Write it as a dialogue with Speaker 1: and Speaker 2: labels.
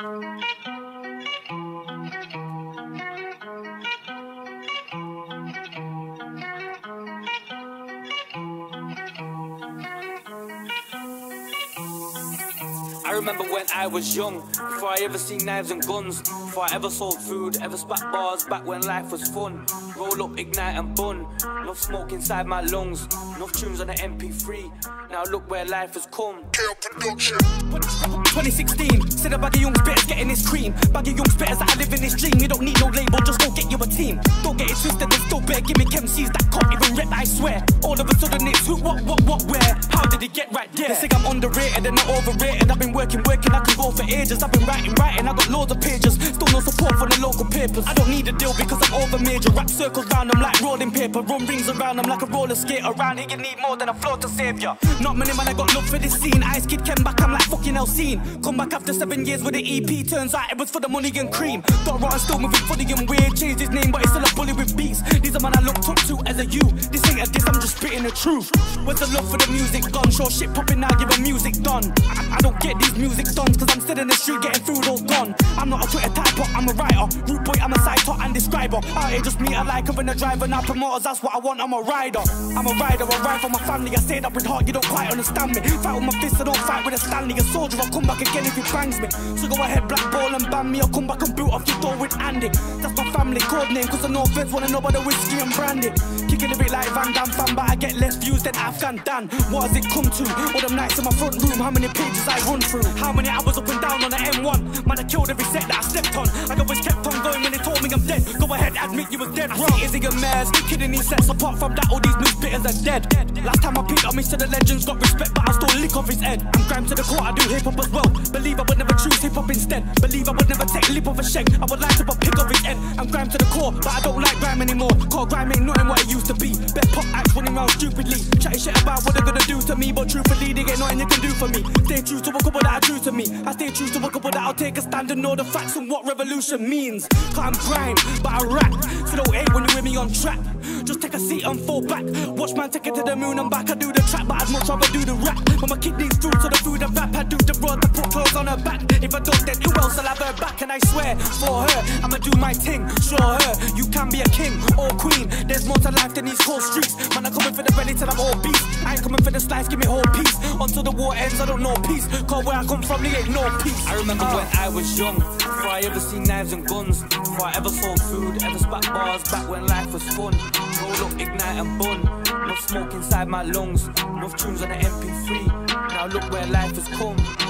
Speaker 1: I remember when I was young, before I ever seen knives and guns, before I ever sold food, ever spat bars back when life was fun. Roll up, ignite and bun, enough smoke inside my lungs, enough tunes on the MP3. Now look where life has come.
Speaker 2: 2016, said a bag of young spitters getting this cream. Bag of young spitters that I live in this dream. You don't need no label, just go get you a team. Don't get it twisted, there's still give me MCs that can't even rip, I swear. All of a sudden it's who, what, what, what, where? How did it get right there? They say I'm underrated and not overrated. I've been working, working, I can go for ages. I've been writing, writing, I got loads of pages. Still no support from the local papers. I don't need a deal because I'm over major. Rap circles round them like rolling paper. Run rings around them like a roller skate around it. You need more than a floor to save ya. Not many man, I got love for this scene. Ice Kid came back, I'm like fucking hell scene. Come back after seven years with the EP. Turns out it was for the money and cream. Dot Rotten still moving funny and weird. Changed his name, but he's still a bully with beats. These are man I looked up to as a you. This ain't a diss, I'm just spitting the truth. Where's the love for the music gone? Sure shit popping now, give a music done. I, I don't get these music done, cause I'm still in the street getting food all gone. I'm not a Twitter typer, I'm a writer. Root boy, I'm a citer and describer. Out here just meet a liker and a driver. Now promoters, that's what I want, I'm a rider. I'm a rider, I ride for my family. I say that with heart, you don't quite understand me. Fight with my fists, I don't fight with a Stanley. A soldier, I'll come back again if he bangs me. So go ahead, black ball and ban me. I'll come back and boot off your door with Andy. That's my family code name, cause the North Feds wanna know about the whiskey and brandy. Kicking a bit like Van Damme fan, but I get less views than Afghan Dan. What has it come to? All them nights in my front room, how many pages I run through? How many hours up and down on the M1? Man, I killed every set that I stepped on. I always kept on going when they told me I'm dead. Go ahead, admit you was dead wrong. I see Izzy and Mares, kidding these sets. Apart from that, all these new bitters are dead. Last time I picked on me, said the legends got respect, but I still lick off his head. I'm grime to the core, I do hip hop as well. Believe I would never hop instead. Believe I would never take a lip of a shank. I would like to but pick off his head. I'm grime to the core, but I don't like grime anymore. Call grime ain't nothing what it used to be. Bet pop acts running around stupidly. Chatting shit about what they're gonna do to me, but truthfully, they get nothing you can do for me. Stay true to a couple that are true to me. I stay true to a couple that I'll take a stand and know the facts and what revolution means. Cause I'm grime, but I rap. So don't hate when you with me on track. Just take a seat and fall back. Watch man take it to the moon and back. I do the trap, but I'd much rather do the rap. And I swear, for her, I'ma do my thing. Show her, you can be a king or queen. There's more to life than these cold streets. Man, I'm coming for the belly till I'm all beast. I ain't coming for the slice, give me whole piece. Until the war ends, I don't know peace. Cause where I come from, there ain't no peace.
Speaker 1: I remember uh. when I was young, before I ever seen knives and guns, before I ever sold food, ever spat bars back when life was fun. Roll up, ignite and bun, enough smoke inside my lungs, enough tunes on the MP3. Now look where life has come.
Speaker 2: Now look where life has come.